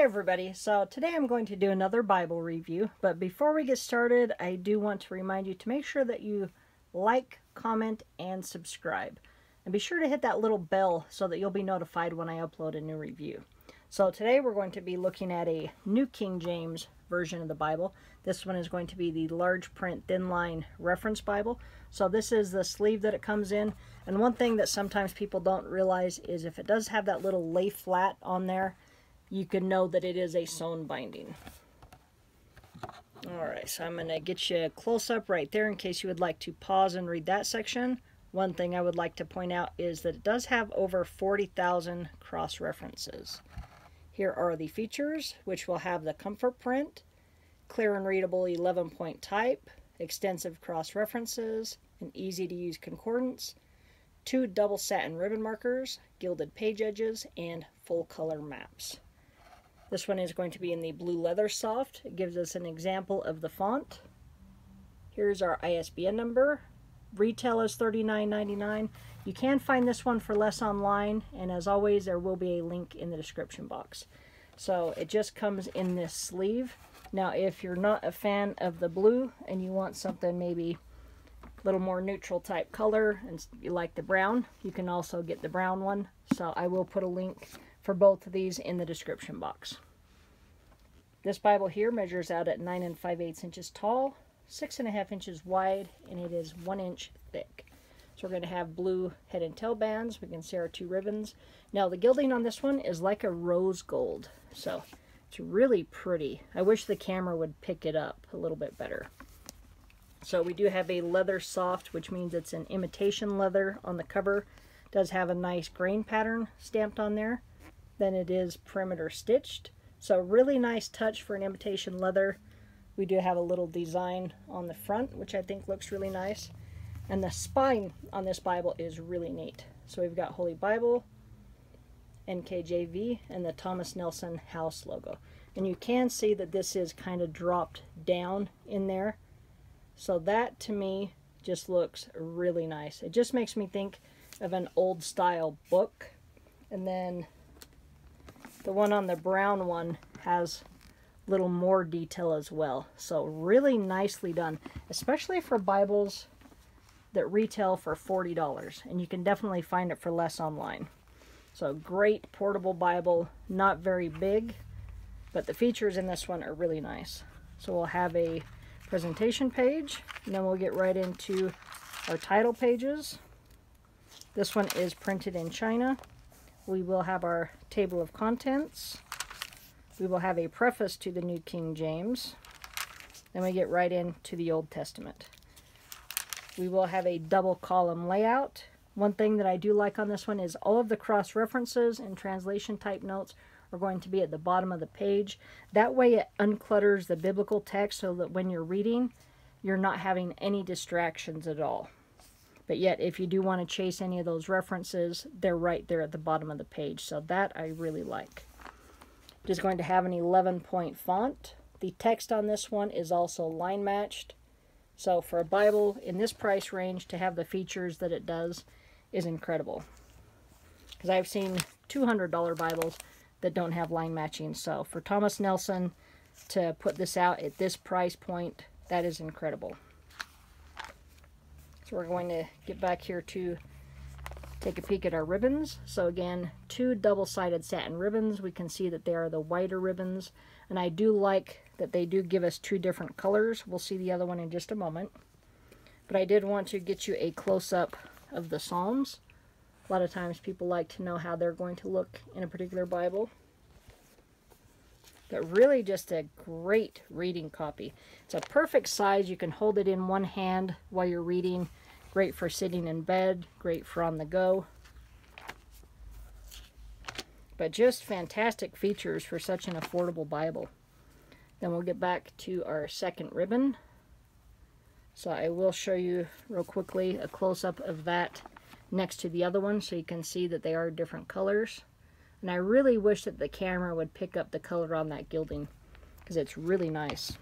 Everybody, so today I'm going to do another Bible review, but before we get started, I do want to remind you to make sure that you like, comment, and subscribe. And be sure to hit that little bell so that you'll be notified when I upload a new review. So today we're going to be looking at a New King James version of the Bible. This one is going to be the large print thin line reference Bible. So this is the sleeve that it comes in. And one thing that sometimes people don't realize is if it does have that little lay flat on there, you can know that it is a sewn binding. Alright, so I'm going to get you a close-up right there in case you would like to pause and read that section. One thing I would like to point out is that it does have over 40,000 cross-references. Here are the features, which will have the comfort print, clear and readable 11-point type, extensive cross-references, an easy-to-use concordance, two double satin ribbon markers, gilded page edges, and full color maps. This one is going to be in the blue leather soft. It gives us an example of the font. Here's our ISBN number. Retail is $39.99. You can find this one for less online, and as always, there will be a link in the description box. So it just comes in this sleeve. Now, if you're not a fan of the blue and you want something maybe a little more neutral type color and you like the brown, you can also get the brown one. So I will put a link for both of these in the description box. This Bible here measures out at 9 and 5 eighths inches tall, 6.5 inches wide, and it is 1 inch thick. So we're going to have blue head and tail bands. We can see our two ribbons. Now the gilding on this one is like a rose gold. So it's really pretty. I wish the camera would pick it up a little bit better. So we do have a leather soft, which means it's an imitation leather on the cover. It does have a nice grain pattern stamped on there than it is perimeter stitched. So really nice touch for an imitation leather. We do have a little design on the front, which I think looks really nice. And the spine on this Bible is really neat. So we've got Holy Bible, NKJV, and the Thomas Nelson House logo. And you can see that this is kind of dropped down in there. So that to me just looks really nice. It just makes me think of an old style book. And then the one on the brown one has a little more detail as well. So really nicely done, especially for Bibles that retail for $40. And you can definitely find it for less online. So great portable Bible, not very big, but the features in this one are really nice. So we'll have a presentation page, and then we'll get right into our title pages. This one is printed in China we will have our table of contents. We will have a preface to the New King James. Then we get right into the Old Testament. We will have a double column layout. One thing that I do like on this one is all of the cross references and translation type notes are going to be at the bottom of the page. That way it unclutters the biblical text so that when you're reading, you're not having any distractions at all. But yet, if you do want to chase any of those references, they're right there at the bottom of the page. So that I really like. It is going to have an 11 point font. The text on this one is also line matched. So for a Bible in this price range to have the features that it does is incredible. Because I've seen $200 Bibles that don't have line matching. So for Thomas Nelson to put this out at this price point, that is incredible. So we're going to get back here to take a peek at our ribbons. So again, two double-sided satin ribbons. We can see that they are the whiter ribbons. And I do like that they do give us two different colors. We'll see the other one in just a moment. But I did want to get you a close-up of the Psalms. A lot of times people like to know how they're going to look in a particular Bible. But really just a great reading copy. It's a perfect size. You can hold it in one hand while you're reading. Great for sitting in bed. Great for on the go. But just fantastic features for such an affordable Bible. Then we'll get back to our second ribbon. So I will show you real quickly a close-up of that next to the other one so you can see that they are different colors. And I really wish that the camera would pick up the color on that gilding because it's really nice.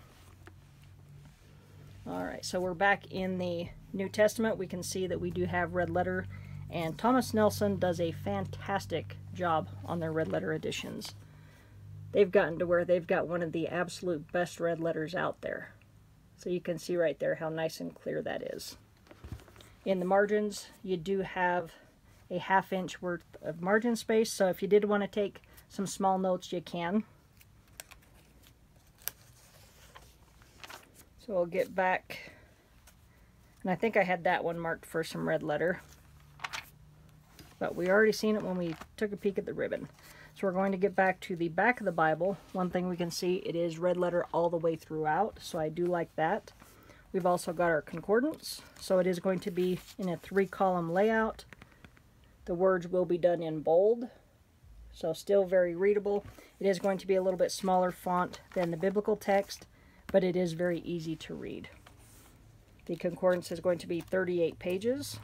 Alright, so we're back in the New Testament. We can see that we do have red letter and Thomas Nelson does a fantastic job on their red letter editions. they've gotten to where they've got one of the absolute best red letters out there. So you can see right there how nice and clear that is. In the margins, you do have a half inch worth of margin space. So if you did want to take some small notes, you can. So we'll get back, and I think I had that one marked for some red letter. But we already seen it when we took a peek at the ribbon. So we're going to get back to the back of the Bible. One thing we can see, it is red letter all the way throughout, so I do like that. We've also got our concordance, so it is going to be in a three-column layout. The words will be done in bold, so still very readable. It is going to be a little bit smaller font than the biblical text, but it is very easy to read. The concordance is going to be 38 pages.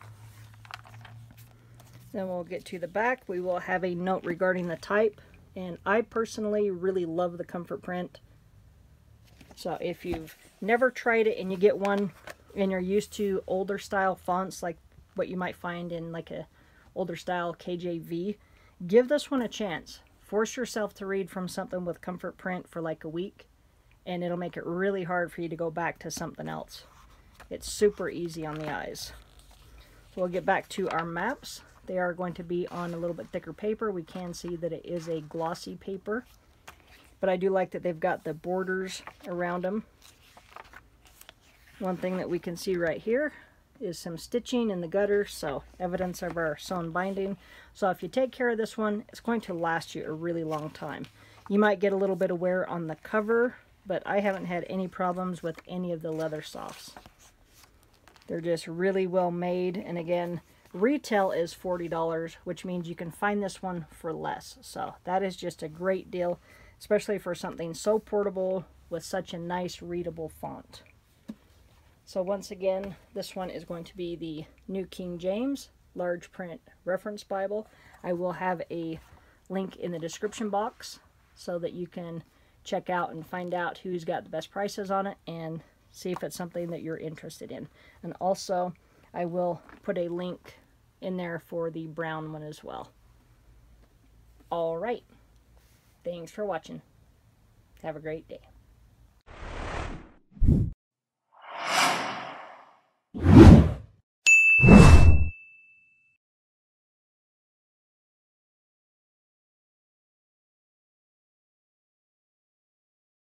Then we'll get to the back. We will have a note regarding the type. And I personally really love the comfort print. So if you've never tried it and you get one and you're used to older style fonts like what you might find in like a older style KJV, give this one a chance. Force yourself to read from something with comfort print for like a week and it'll make it really hard for you to go back to something else. It's super easy on the eyes. We'll get back to our maps. They are going to be on a little bit thicker paper. We can see that it is a glossy paper. But I do like that they've got the borders around them. One thing that we can see right here is some stitching in the gutter, so evidence of our sewn binding. So if you take care of this one, it's going to last you a really long time. You might get a little bit of wear on the cover, but I haven't had any problems with any of the leather softs. They're just really well made, and again, Retail is $40, which means you can find this one for less. So that is just a great deal, especially for something so portable with such a nice readable font. So once again, this one is going to be the New King James Large Print Reference Bible. I will have a link in the description box so that you can check out and find out who's got the best prices on it and see if it's something that you're interested in. And also, I will put a link in there for the brown one as well. All right. Thanks for watching. Have a great day.